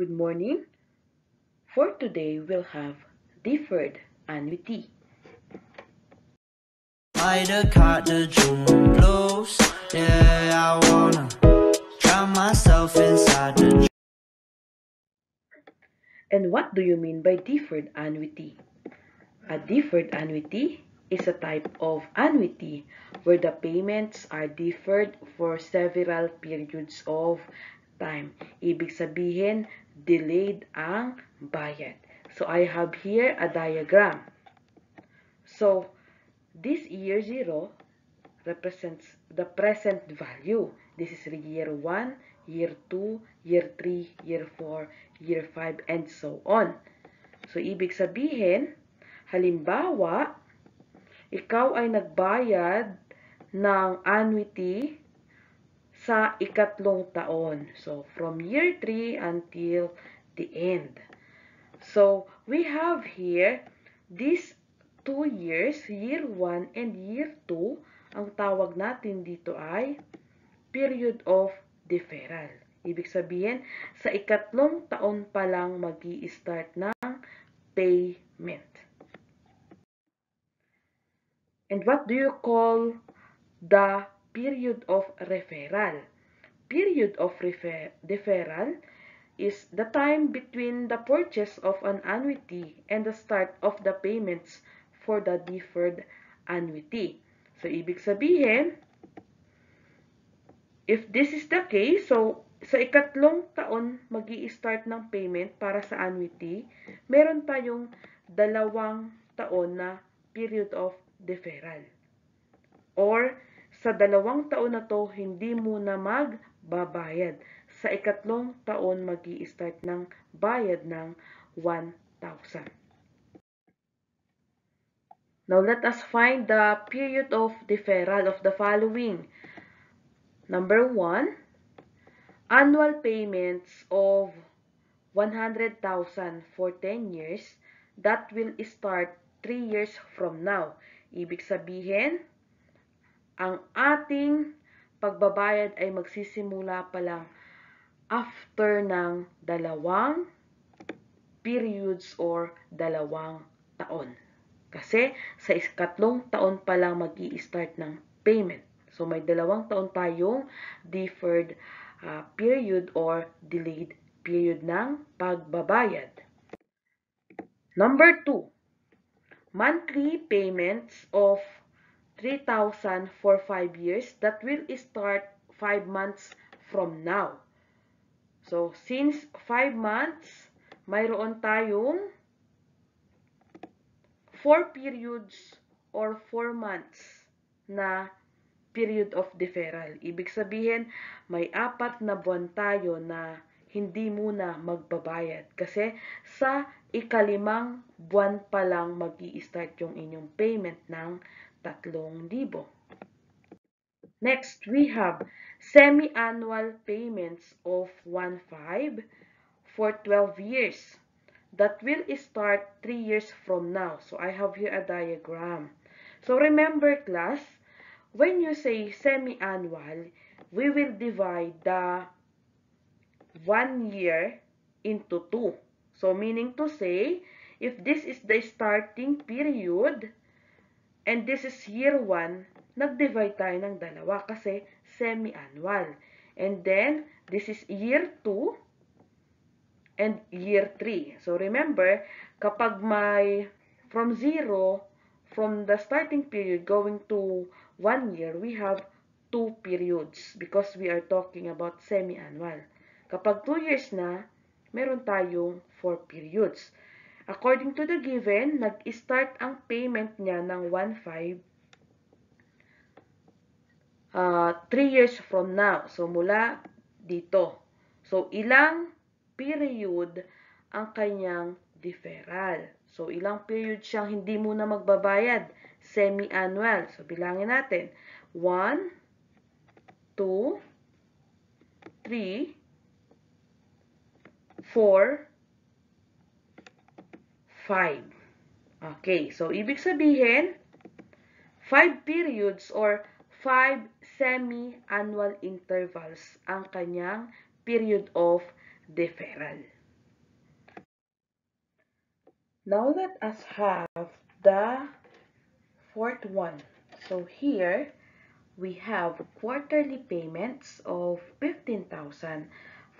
Good morning. For today, we'll have deferred annuity. The caught the June blues. Yeah, I wanna drown myself inside the And what do you mean by deferred annuity? A deferred annuity is a type of annuity where the payments are deferred for several periods of time. Ibig sabihin, delayed ang bayad. So, I have here a diagram. So, this year 0 represents the present value. This is year 1, year 2, year 3, year 4, year 5, and so on. So, ibig sabihin, halimbawa, ikaw ay nagbayad ng annuity sa ikatlong taon. So, from year 3 until the end. So, we have here these two years, year 1 and year 2. Ang tawag natin dito ay period of deferral. Ibig sabihin, sa ikatlong taon pa lang mag start ng payment. And what do you call the period of referral? Period of refer deferral is the time between the purchase of an annuity and the start of the payments for the deferred annuity. So, ibig sabihin, if this is the case, so sa ikatlong taon mag start ng payment para sa annuity, meron tayong dalawang taon na period of deferral. Or, sa dalawang taon na to, hindi muna magbabayad. Sa ikatlong taon, mag start ng bayad ng 1,000. Now, let us find the period of deferral of the following. Number 1, annual payments of 100,000 for 10 years that will start 3 years from now. Ibig sabihin, ang ating pagbabayad ay magsisimula pa lang after ng dalawang periods or dalawang taon. Kasi sa ikatlong taon pa lang mag start ng payment. So may dalawang taon tayong deferred uh, period or delayed period ng pagbabayad. Number 2, monthly payments of 3,000 for 5 years that will start 5 months from now. So, since 5 months, mayroon tayong 4 periods or 4 months na period of deferral. Ibig sabihin, may apat na buwan tayo na hindi muna magbabayad. Kasi sa ikalimang buwan pa lang mag start yung inyong payment ng 3,000. Next, we have semi-annual payments of 1.5 for 12 years that will start 3 years from now. So, I have here a diagram. So, remember class, when you say semi-annual, we will divide the 1 year into 2. So, meaning to say, if this is the starting period, and this is year 1, nag-divide tayo ng dalawa kasi semi-annual. And then, this is year 2, and year 3. So remember, kapag may from 0, from the starting period going to 1 year, we have 2 periods because we are talking about semi-annual. Kapag 2 years na, meron tayong 4 periods. According to the given, nag-start ang payment niya ng 1.5 uh, 3 years from now. So, mula dito. So, ilang period ang kanyang deferral. So, ilang period siyang hindi muna magbabayad? Semi-annual. So, bilangin natin. 1, 2, 3, 4, 5. Okay. So, ibig sabihin, 5 periods or 5 semi-annual intervals ang kanyang period of deferral. Now let us have the fourth one. So here, we have quarterly payments of 15,000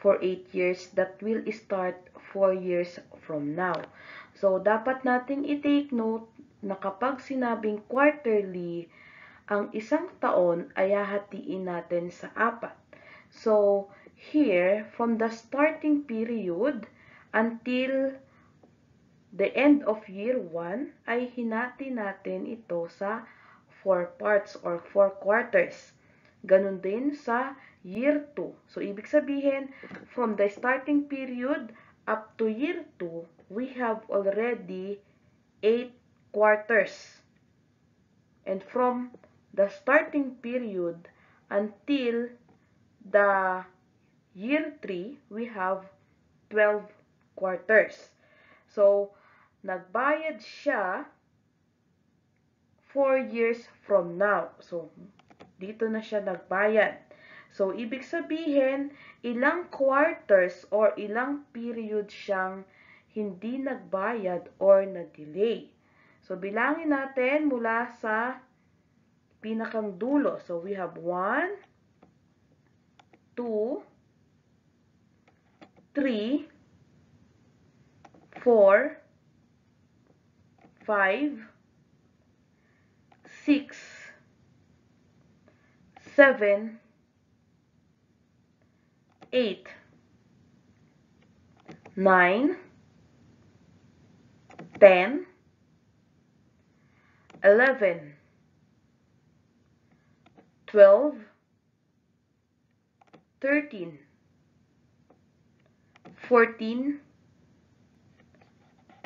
for 8 years that will start 4 years from now. So, dapat nating i-take note na kapag sinabing quarterly, ang isang taon ay hahatiin natin sa apat. So, here, from the starting period until the end of year 1, ay hinati natin ito sa 4 parts or 4 quarters. Ganun din sa year 2. So, ibig sabihin, from the starting period up to year 2, we have already 8 quarters. And from the starting period until the year 3, we have 12 quarters. So, nagbayad siya 4 years from now. So, dito na siya nagbayad. So, ibig sabihin, ilang quarters or ilang period siyang hindi nagbayad or na-delay. So, bilangin natin mula sa pinakang dulo. So, we have 1, 2, 3, 4, 5, six, seven, eight, nine, ten, eleven, twelve, thirteen, fourteen,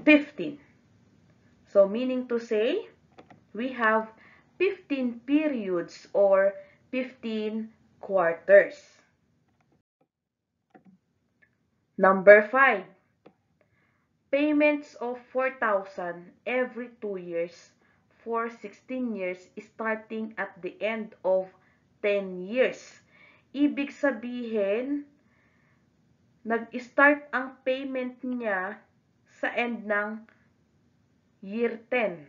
fifteen. So, meaning to say, we have 15 periods or 15 quarters. Number 5. Payments of 4,000 every 2 years for 16 years starting at the end of 10 years. Ibig sabihin, nag-start ang payment niya sa end ng year 10.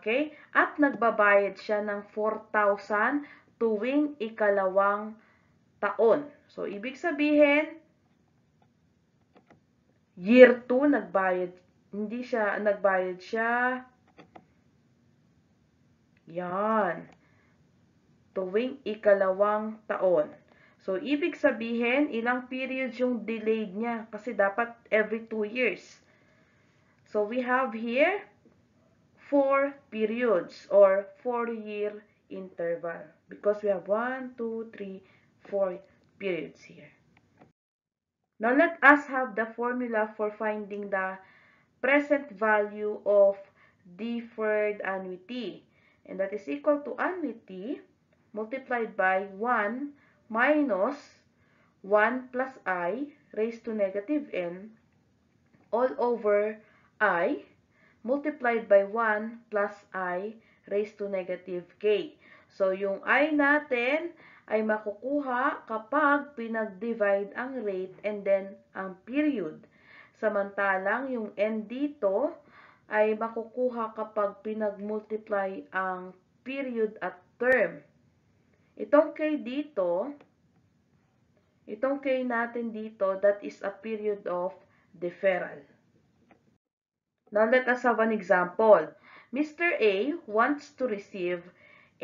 Okay? At nagbabayad siya ng 4,000 tuwing ikalawang taon. So, ibig sabihin, year 2, nagbayad, hindi siya, nagbayad siya, yan, tuwing ikalawang taon. So, ibig sabihin, ilang periods yung delayed niya kasi dapat every 2 years. So, we have here, four periods or four-year interval because we have one, two, three, four periods here. Now let us have the formula for finding the present value of deferred annuity. And that is equal to annuity multiplied by 1 minus 1 plus i raised to negative n all over i multiplied by 1 plus i raised to negative k. So, yung i natin ay makukuha kapag pinag-divide ang rate and then ang period. Samantalang yung n dito ay makukuha kapag pinag-multiply ang period at term. Itong k dito, itong k natin dito, that is a period of deferral. Now let us have an example. Mr. A wants to receive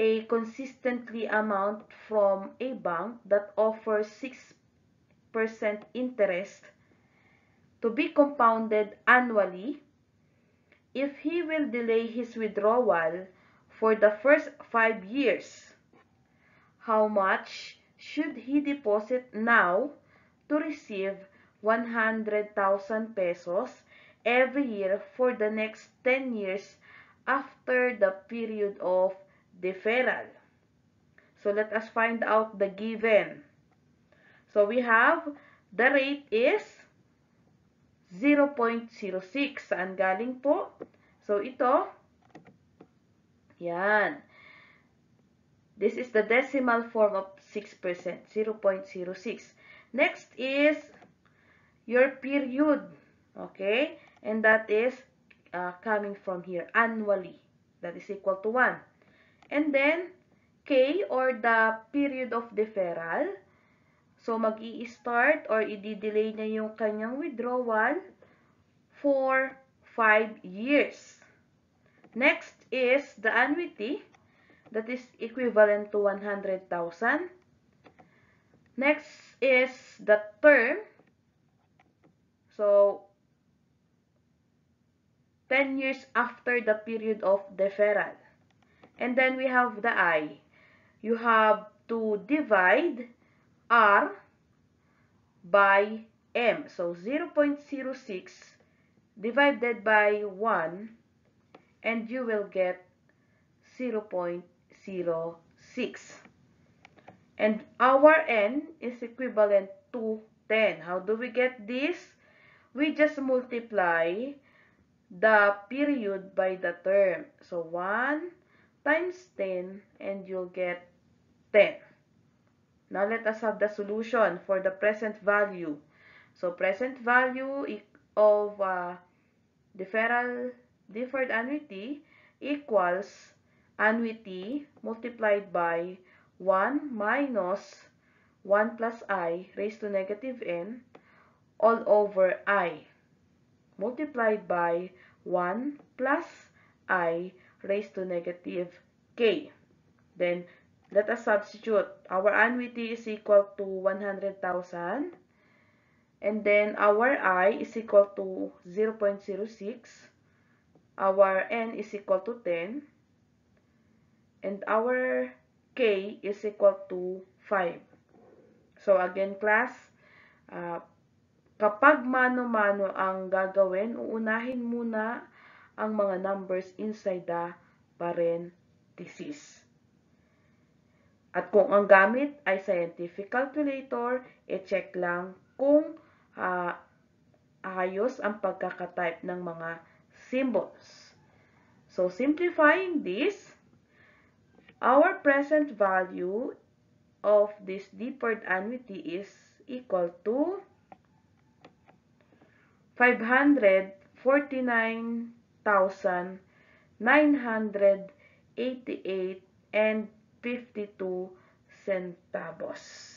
a consistently amount from a bank that offers 6% interest to be compounded annually if he will delay his withdrawal for the first 5 years. How much should he deposit now to receive 100,000 pesos every year for the next 10 years after the period of deferral. So let us find out the given. So we have the rate is 0.06. Saan galing po? So ito, yan. This is the decimal form of 6%, 0.06. Next is your period. Okay? and that is uh, coming from here annually. That is equal to 1. And then, K or the period of deferral. So, mag start or i-delay na yung kanyang withdrawal for 5 years. Next is the annuity that is equivalent to 100,000. Next is the term. So, 10 years after the period of deferral. And then we have the I. You have to divide R by M. So, 0.06 divided by 1 and you will get 0.06. And our N is equivalent to 10. How do we get this? We just multiply the period by the term. So, 1 times 10 and you'll get 10. Now, let us have the solution for the present value. So, present value of uh, deferral deferred annuity equals annuity multiplied by 1 minus 1 plus i raised to negative n all over i multiplied by 1 plus i raised to negative k. Then, let us substitute. Our annuity is equal to 100,000. And then, our i is equal to 0.06. Our n is equal to 10. And our k is equal to 5. So, again, class, uh, Kapag mano-mano ang gagawin, uunahin muna ang mga numbers inside the parenthesis. At kung ang gamit ay scientific calculator, i-check lang kung uh, ayos ang pagkakatype ng mga symbols. So, simplifying this, our present value of this deferred annuity is equal to 549,988 and 52 centavos.